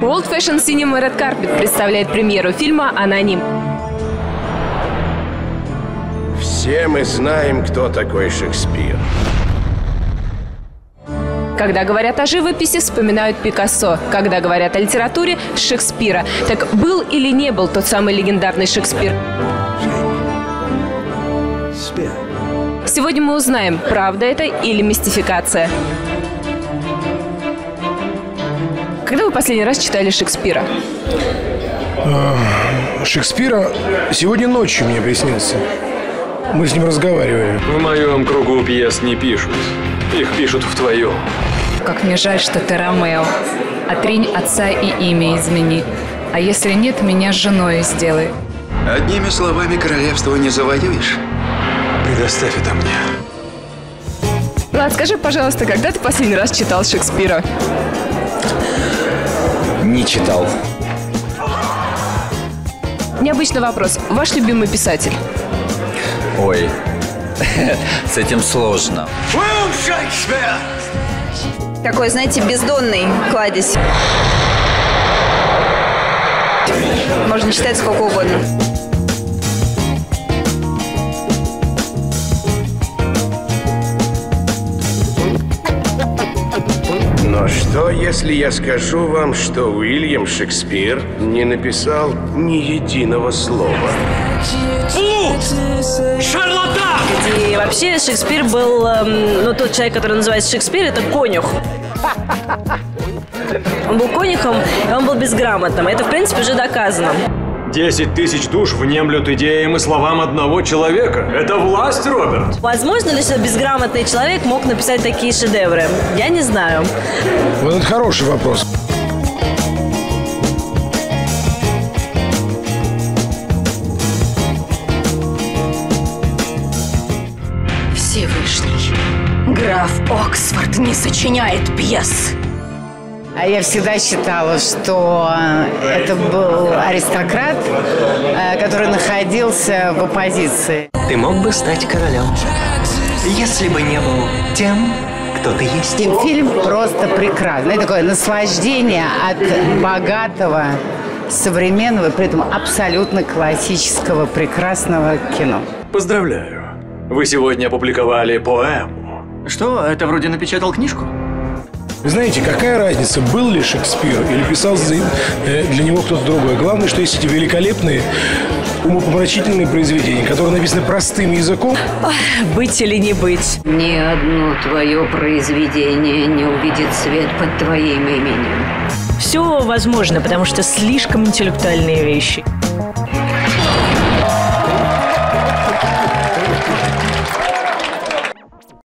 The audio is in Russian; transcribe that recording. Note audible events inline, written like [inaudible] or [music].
World Fashion Cinema Red Carpet представляет премьеру фильма «Аноним». Все мы знаем, кто такой Шекспир. Когда говорят о живописи, вспоминают Пикассо. Когда говорят о литературе – Шекспира. Так был или не был тот самый легендарный Шекспир? Сегодня мы узнаем, правда это или мистификация. Когда вы последний раз читали Шекспира? Шекспира сегодня ночью мне приснился. Мы с ним разговаривали. В моем кругу пьес не пишут. Их пишут в твоем. Как мне жаль, что ты Ромео. Отринь отца и имя измени. А если нет, меня женой сделай. Одними словами королевство не завоюешь. Предоставь это мне. Влад, скажи, пожалуйста, когда ты последний раз читал Шекспира? Не читал. Необычный вопрос. Ваш любимый писатель? Ой, [laughs] с этим сложно. Такой, знаете, бездонный кладезь. Можно читать сколько угодно. Но что, если я скажу вам, что Уильям Шекспир не написал ни единого слова? Вообще Шекспир был, эм, ну, тот человек, который называется Шекспир, это конюх. Он был конюхом, и он был безграмотным. Это, в принципе, уже доказано. Десять тысяч душ внемлют идеям и словам одного человека. Это власть, Роберт. Возможно ли, что безграмотный человек мог написать такие шедевры? Я не знаю. Вот это хороший вопрос. Граф Оксфорд не сочиняет пьес. А я всегда считала, что это был аристократ, э, который находился в оппозиции. Ты мог бы стать королем, если бы не был тем, кто ты есть. И фильм просто прекрасный. Это такое наслаждение от богатого, современного, при этом абсолютно классического, прекрасного кино. Поздравляю. Вы сегодня опубликовали поэму. Что, это вроде напечатал книжку? Знаете, какая разница, был ли Шекспир или писал э, для него кто-то другой? Главное, что есть эти великолепные, умопомрачительные произведения, которые написаны простым языком. Быть или не быть? Ни одно твое произведение не увидит свет под твоим именем. Все возможно, потому что слишком интеллектуальные вещи.